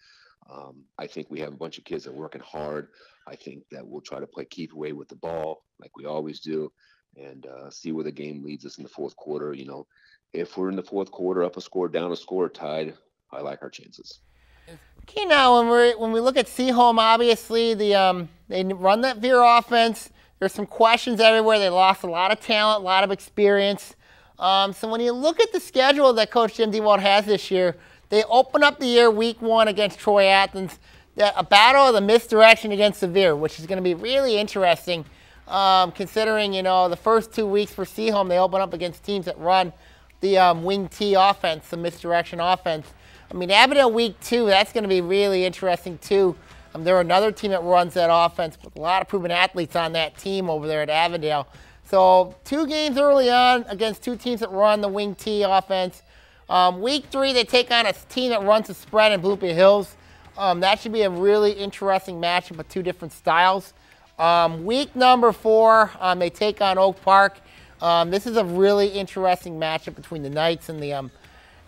um, I think we have a bunch of kids that are working hard. I think that we'll try to play keep away with the ball like we always do and uh, see where the game leads us in the fourth quarter. You know, if we're in the fourth quarter, up a score, down a score, tied, I like our chances. Okay, now when we when we look at Seaholm, obviously the um, they run that veer offense. There's some questions everywhere. They lost a lot of talent, a lot of experience. Um, so when you look at the schedule that Coach Jim Dewald has this year, They open up the year week one against Troy Athens, a battle of the misdirection against Sevier, which is going to be really interesting. Um, considering you know the first two weeks for Seaholm, they open up against teams that run the um, wing T offense, the misdirection offense. I mean, Avondale week two, that's going to be really interesting too. Um, they're another team that runs that offense with a lot of proven athletes on that team over there at Avondale. So two games early on against two teams that run the wing T offense. Um, week three, they take on a team that runs the spread in Bloomfield Hills. Um, that should be a really interesting matchup with two different styles. Um, week number four, um, they take on Oak Park. Um, this is a really interesting matchup between the Knights and the um,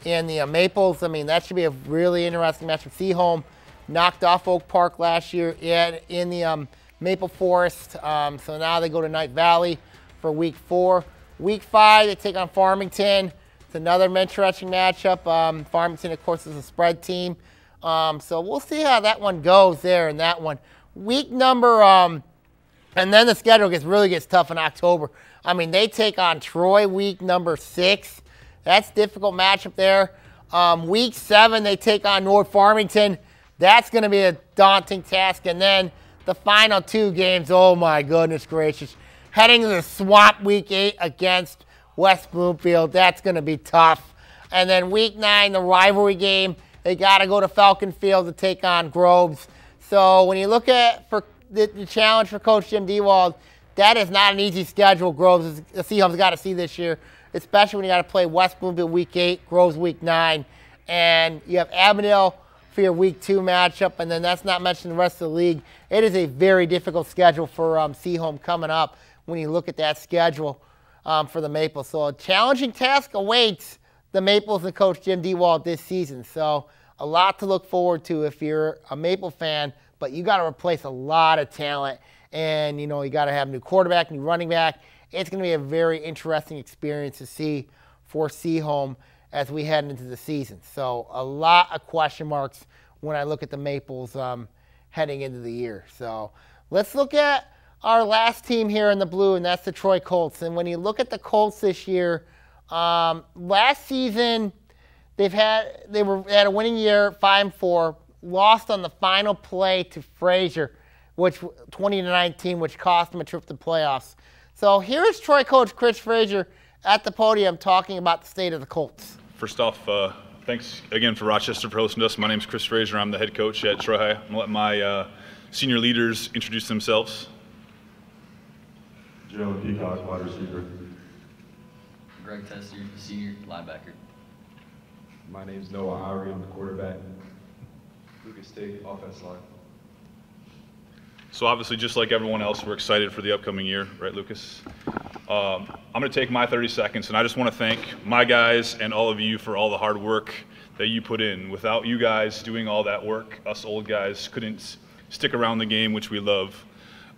and the uh, Maples. I mean, that should be a really interesting matchup. Seaholm knocked off Oak Park last year in, the um, Maple Forest. Um, so now they go to Knight Valley for week four. Week five, they take on Farmington. It's another mentoring matchup. Um, Farmington, of course, is a spread team. Um, so we'll see how that one goes there in that one. Week number, um, and then the schedule gets really gets tough in October. I mean, they take on Troy week number six. That's difficult matchup there. Um, week seven, they take on North Farmington. That's going to be a daunting task. And then the final two games, oh my goodness gracious. Heading to the swamp week eight against West Bloomfield. That's going to be tough. And then week nine, the rivalry game. They got to go to Falcon Field to take on Groves. So when you look at for the, the challenge for Coach Jim Dewald, that is not an easy schedule. Groves, the Seahawks got to see this year especially when you got to play West Bloomfield week eight, Groves week nine, and you have Avondale for your week two matchup, and then that's not mentioning the rest of the league. It is a very difficult schedule for um, Seaholm coming up when you look at that schedule um, for the Maples. So a challenging task awaits the Maples and Coach Jim Dewald this season. So a lot to look forward to if you're a Maple fan, but you got to replace a lot of talent. And, you know, you got to have new quarterback, new running back, it's going to be a very interesting experience to see for Seaholm as we head into the season. So a lot of question marks when I look at the Maples um, heading into the year. So let's look at our last team here in the blue, and that's the Troy Colts. And when you look at the Colts this year, um, last season they've had they were they had a winning year, five and four, lost on the final play to Frazier, which 20 to 19, which cost them a trip to the playoffs. So here is Troy coach Chris Frazier at the podium talking about the state of the Colts. First off, uh, thanks again for Rochester for hosting us. My name is Chris Frazier. I'm the head coach at Troy High. I'm going to let my uh, senior leaders introduce themselves. Joe Peacock, wide receiver. Greg Tester, senior linebacker. My name is Noah Irie. I'm the quarterback. Lucas State, offense line. So obviously, just like everyone else, we're excited for the upcoming year, right, Lucas? Um, I'm going to take my 30 seconds, and I just want to thank my guys and all of you for all the hard work that you put in. Without you guys doing all that work, us old guys couldn't stick around the game, which we love.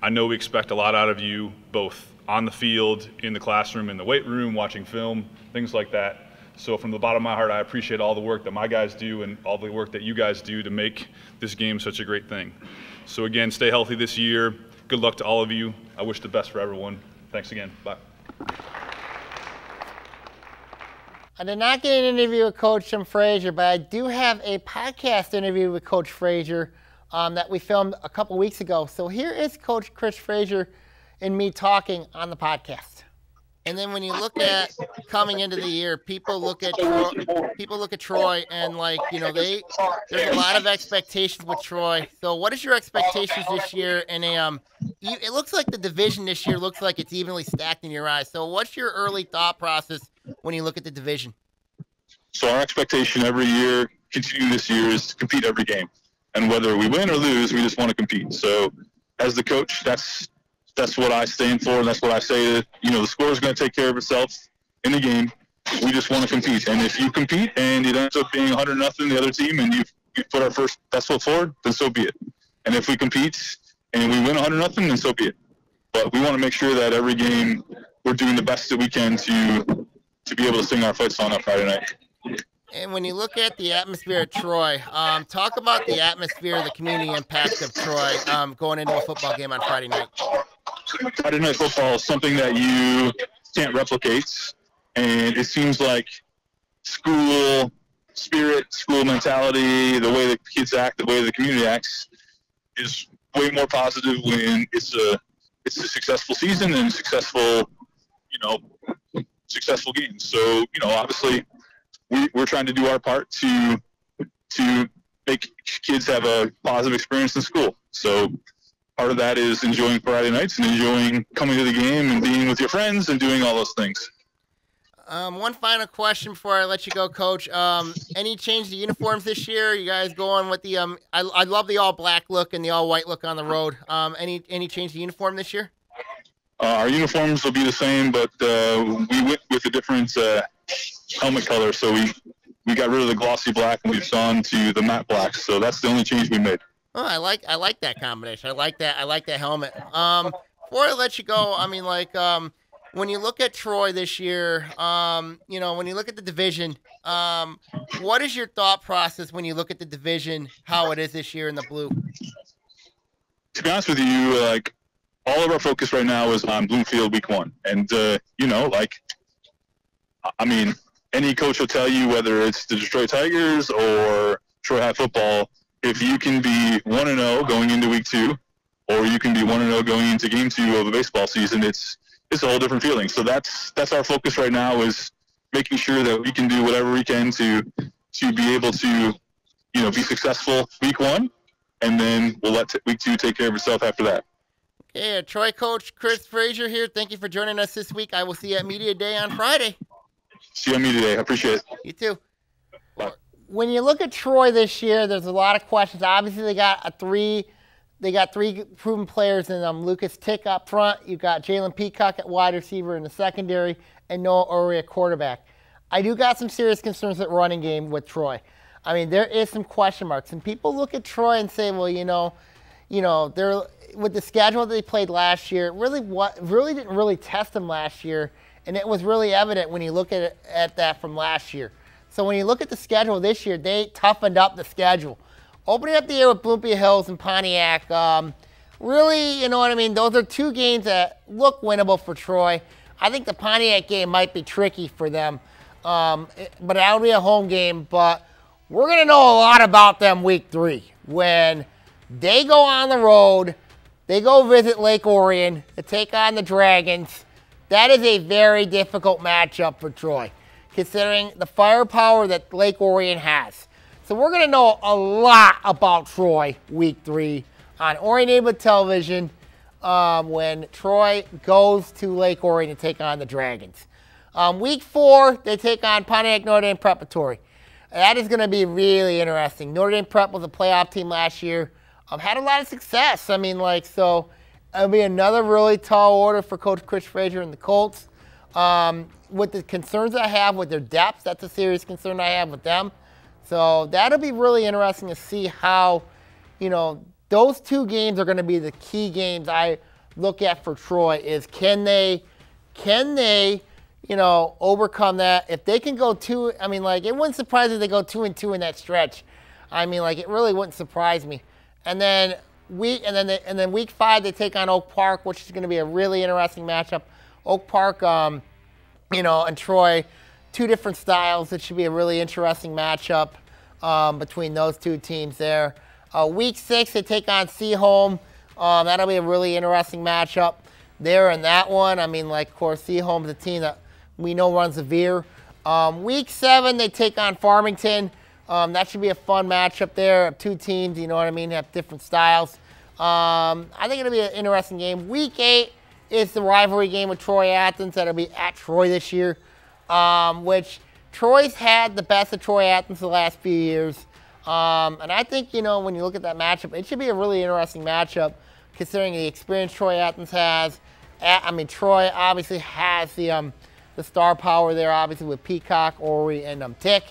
I know we expect a lot out of you, both on the field, in the classroom, in the weight room, watching film, things like that. So from the bottom of my heart, I appreciate all the work that my guys do and all the work that you guys do to make this game such a great thing. So again, stay healthy this year. Good luck to all of you. I wish the best for everyone. Thanks again. Bye. I did not get an interview with Coach Jim Frazier, but I do have a podcast interview with Coach Frazier um, that we filmed a couple weeks ago. So here is Coach Chris Frazier and me talking on the podcast. And then when you look at coming into the year, people look at Troy, people look at Troy and like you know they there's a lot of expectations with Troy. So what is your expectations this year? And um, it looks like the division this year looks like it's evenly stacked in your eyes. So what's your early thought process when you look at the division? So our expectation every year, continue this year, is to compete every game, and whether we win or lose, we just want to compete. So as the coach, that's that's what I stand for. And that's what I say. You know, the score is going to take care of itself in the game. We just want to compete. And if you compete and it ends up being 100 nothing the other team, and you you put our first best foot forward, then so be it. And if we compete and we win 100 nothing, then so be it. But we want to make sure that every game we're doing the best that we can to to be able to sing our fight song on Friday night. And when you look at the atmosphere at Troy, um, talk about the atmosphere, the community impact of Troy um, going into a football game on Friday night. Friday night football is something that you can't replicate, and it seems like school spirit, school mentality, the way the kids act, the way the community acts, is way more positive when it's a it's a successful season and successful, you know, successful games. So you know, obviously, we, we're trying to do our part to to make kids have a positive experience in school. So part of that is enjoying Friday nights and enjoying coming to the game and being with your friends and doing all those things. Um, one final question before I let you go, Coach. Um, any change to uniforms this year? You guys going with the um? I, I love the all black look and the all white look on the road. Um, any any change to uniform this year? Uh, our uniforms will be the same, but uh, we went with a different uh, helmet color. So we we got rid of the glossy black and we've gone to the matte black. So that's the only change we made. Oh, I like I like that combination. I like that. I like that helmet. Um, before I let you go, I mean, like, um, when you look at Troy this year, um, you know, when you look at the division, um, what is your thought process when you look at the division, how it is this year in the blue? To be honest with you, like all of our focus right now is on Bloomfield Week One, and uh, you know, like, I mean, any coach will tell you whether it's the Detroit Tigers or Troy High Football, if you can be one and zero going into Week Two, or you can be one and zero going into Game Two of a baseball season, it's it's a whole different feeling. So that's that's our focus right now is making sure that we can do whatever we can to to be able to you know be successful week one, and then we'll let t- week two take care of itself after that. Okay, uh, Troy coach Chris Frazier here. Thank you for joining us this week. I will see you at media day on Friday. See you at media day. I appreciate it. You too. When you look at Troy this year, there's a lot of questions. Obviously, they got a three they got three proven players in them. Lucas Tick up front. You've got Jalen Peacock at wide receiver in the secondary, and Noah Ori at quarterback. I do got some serious concerns at running game with Troy. I mean, there is some question marks, and people look at Troy and say, well, you know, you know, they're with the schedule that they played last year. Really, what really didn't really test them last year, and it was really evident when you look at at that from last year. So when you look at the schedule this year, they toughened up the schedule opening up the year with Bloomfield Hills and Pontiac, um, really, you know what I mean? Those are two games that look winnable for Troy. I think the Pontiac game might be tricky for them, um, but that'll be a home game. But we're going to know a lot about them week three when they go on the road. They go visit Lake Orion to take on the Dragons. That is a very difficult matchup for Troy, considering the firepower that Lake Orion has. So we're going to know a lot about Troy week three on Orion Neighborhood Television um, when Troy goes to Lake Orion to take on the Dragons. Um, week four, they take on Pontiac Notre Dame Preparatory. That is going to be really interesting. Notre Dame Prep was a playoff team last year. Um, had a lot of success. I mean, like, so it'll be another really tall order for Coach Chris Frazier and the Colts. Um, with the concerns I have with their depth, that's a serious concern I have with them. So that'll be really interesting to see how, you know, those two games are going to be the key games I look at for Troy is can they, can they, you know, overcome that? If they can go two, I mean, like, it wouldn't surprise me if they go two and two in that stretch. I mean, like, it really wouldn't surprise me. And then week, and then they, and then week five they take on Oak Park, which is going to be a really interesting matchup. Oak Park, um, you know, and Troy two different styles. It should be a really interesting matchup um, between those two teams there. Uh, week six, they take on Seaholm. Um, that'll be a really interesting matchup there in that one. I mean, like, of course, Seaholm's a team that we know runs a veer. Um, week seven, they take on Farmington. Um, that should be a fun matchup there. Two teams, you know what I mean, have different styles. Um, I think it'll be an interesting game. Week eight is the rivalry game with Troy Athens. That'll be at Troy this year um, which Troy's had the best of Troy Athens the last few years. Um, and I think, you know, when you look at that matchup, it should be a really interesting matchup considering the experience Troy Athens has. I mean, Troy obviously has the, um, the star power there, obviously, with Peacock, Ori, and um, Tick.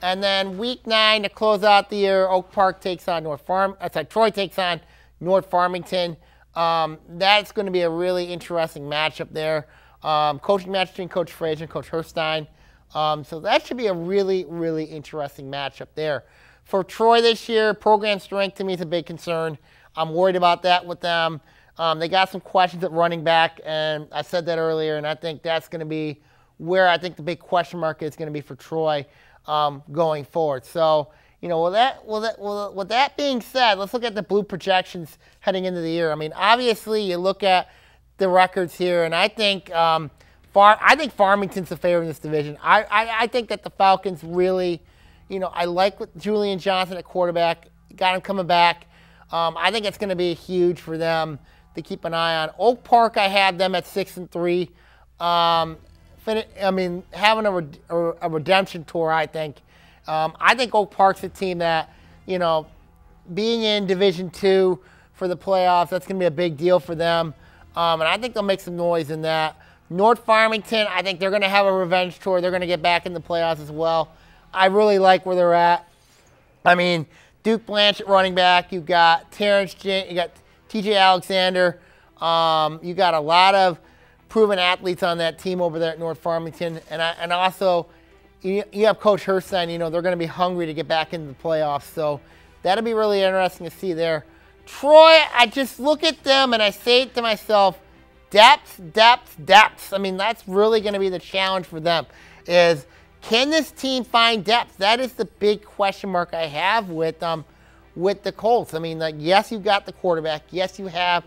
And then week nine to close out the year, Oak Park takes on North Farm. Uh, sorry, Troy takes on North Farmington. Um, that's going to be a really interesting matchup there. Um, coaching match between Coach Frazier and Coach Herstein. Um, so that should be a really, really interesting matchup there. For Troy this year, program strength to me is a big concern. I'm worried about that with them. Um, they got some questions at running back, and I said that earlier, and I think that's going to be where I think the big question mark is going to be for Troy. um, going forward. So, you know, with that, with that, with that being said, let's look at the blue projections heading into the year. I mean, obviously, you look at the records here, and I think um, Far, I think Farmington's the favorite in this division. I, I, I think that the Falcons really, you know, I like what Julian Johnson at quarterback, got him coming back. Um, I think it's going to be huge for them to keep an eye on. Oak Park, I had them at six and three. Um, I mean, having a, a, redemption tour, I think. Um, I think Oak Park's a team that, you know, being in Division Two for the playoffs, that's going to be a big deal for them. Um, and I think they'll make some noise in that. North Farmington, I think they're going to have a revenge tour. They're going to get back in the playoffs as well. I really like where they're at. I mean, Duke Blanchett running back. You've got Terrence, you got T.J. Alexander. Um, you got a lot of proven athletes on that team over there at North Farmington, and I, and also you, have Coach Herstein. You know they're going to be hungry to get back into the playoffs. So that'll be really interesting to see there. Troy, I just look at them and I say to myself, depth, depth, depth. I mean, that's really going to be the challenge for them. Is can this team find depth? That is the big question mark I have with um with the Colts. I mean, like yes, you've got the quarterback. Yes, you have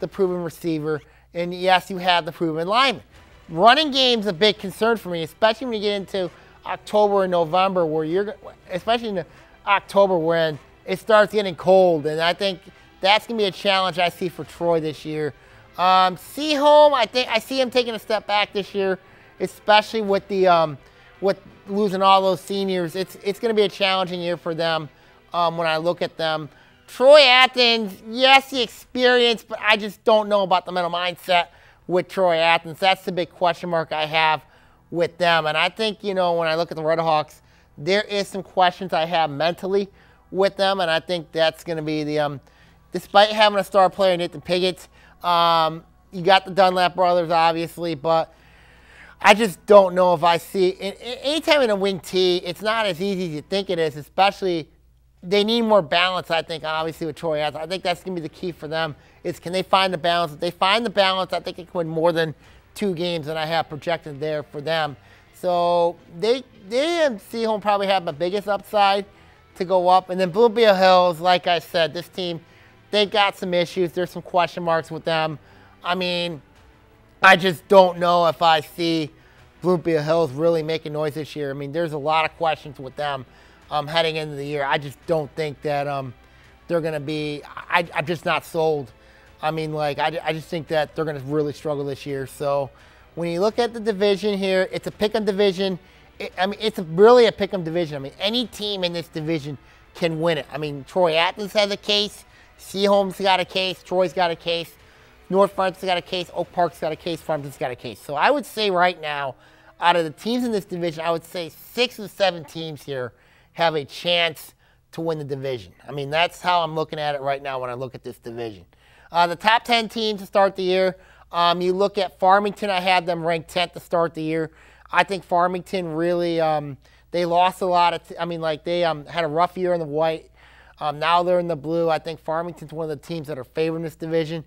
the proven receiver, and yes, you have the proven lineman. Running game's a big concern for me, especially when you get into October and November, where you're, especially in October when it starts getting cold, and I think that's gonna be a challenge I see for Troy this year. Um, Seaholm, I think I see him taking a step back this year, especially with the um, with losing all those seniors. It's it's going to be a challenging year for them um, when I look at them. Troy Athens, yes, the experience, but I just don't know about the mental mindset with Troy Athens. That's the big question mark I have with them. And I think, you know, when I look at the Redhawks, there is some questions I have mentally with them, and I think that's going to be the, um, despite having a star player, Nathan Piggott, um, you got the Dunlap brothers, obviously, but I just don't know if I see. Anytime in a wing T, it's not as easy as you think it is, especially they need more balance, I think, obviously, with Troy I think that's going to be the key for them is can they find the balance? If they find the balance, I think they can win more than two games that I have projected there for them. So they, they and Seaholm probably have the biggest upside to go up. And then Bloomfield Hills, like I said, this team – They've got some issues. There's some question marks with them. I mean, I just don't know if I see Bloomfield Hills really making noise this year. I mean, there's a lot of questions with them um, heading into the year. I just don't think that um, they're going to be. I, am just not sold. I mean, like, I, I just think that they're going to really struggle this year. So when you look at the division here, it's a pick 'em division. It, I mean, it's really a pick 'em division. I mean, any team in this division can win it. I mean, Troy Athens has a case. Seaholm's got a case. Troy's got a case. North Farmington's got a case. Oak Park's got a case. Farmington's got a case. So I would say right now, out of the teams in this division, I would say six or seven teams here have a chance to win the division. I mean, that's how I'm looking at it right now when I look at this division. Uh, the top 10 teams to start the year, um, you look at Farmington, I had them ranked 10th to start the year. I think Farmington really, um, they lost a lot of, I mean, like they um, had a rough year in the white. Um, now they're in the blue. I think Farmington's one of the teams that are favoring this division.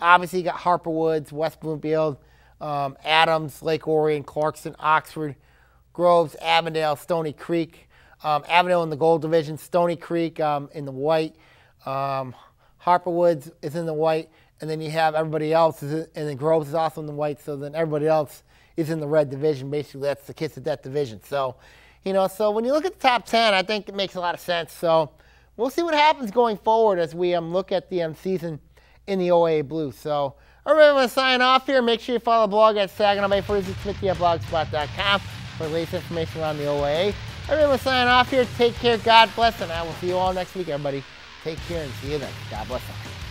Obviously, you got Harper Woods, West Bloomfield, um, Adams, Lake Orion, Clarkston, Oxford, Groves, Avondale, Stony Creek. Um, Avondale in the gold division, Stony Creek in the white. Harper Woods is in the white. And then you have everybody else, in, and then Groves is also in the white. So then everybody else is in the red division. Basically, that's the kiss of that division. So, you know, so when you look at the top 10, I think it makes a lot of sense. So, we'll see what happens going forward as we um, look at the um, season in the OA Blue. So, right, I'm going to sign off here. Make sure you follow the blog at Saginaw Bay Smithy at blogspot.com for the latest information around the OA. To sign off here. Take care. God bless. And I will see you all next week, everybody. Take care and see you then. God bless.